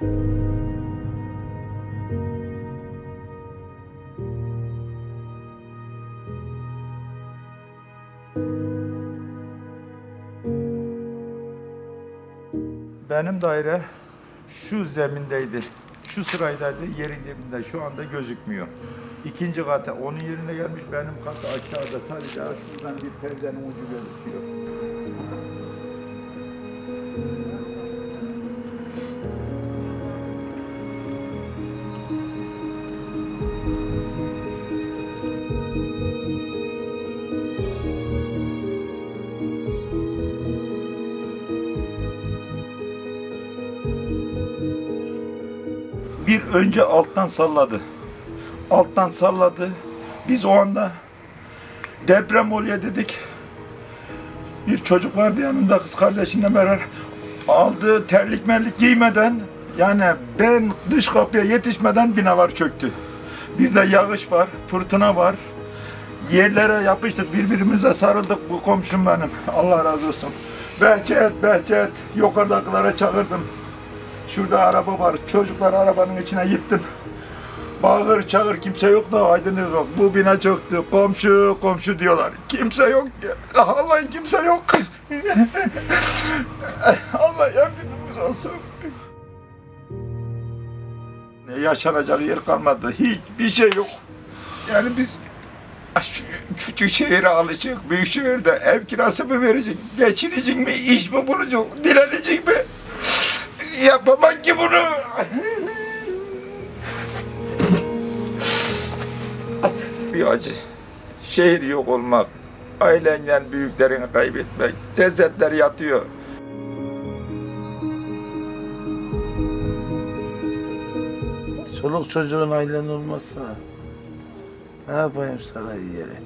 Benim daire şu zemindeydi. Şu sıraydaydı. Yerin dibinde. Şu anda gözükmüyor. İkinci kata onun yerine gelmiş. Benim katı aşağıda sadece şuradan bir perdenin ucu gözüküyor. Bir önce alttan salladı. Alttan salladı. Biz o anda deprem oluyor dedik. Bir çocuk vardı yanında kız kardeşinle beraber aldığı terlik merlik giymeden yani ben dış kapıya yetişmeden binalar çöktü. Bir de yağış var, fırtına var. Yerlere yapıştık, birbirimize sarıldık. Bu komşum benim. Allah razı olsun. Behçet, Behçet. Yukarıdakilere çağırdım. Şurada araba var. Çocuklar arabanın içine gittim. Bağır çağır kimse yok da aydınlık yok. Bu bina çöktü. Komşu komşu diyorlar. Kimse yok. Vallahi kimse yok. Allah yardımcımız olsun. Ne yaşanacak yer kalmadı. Hiçbir şey yok. Yani biz küçük şehire alışık. Büyük şehirde ev kirası mı verecek? Geçinecek mi? İş mi bulacak? Dilenecek mi? Yapamam ki bunu. Bir acı. Şehir yok olmak. Ailenden büyüklerini kaybetmek. Lezzetler yatıyor. Çoluk çocuğun ailen olmazsa ne yapayım sana yeri?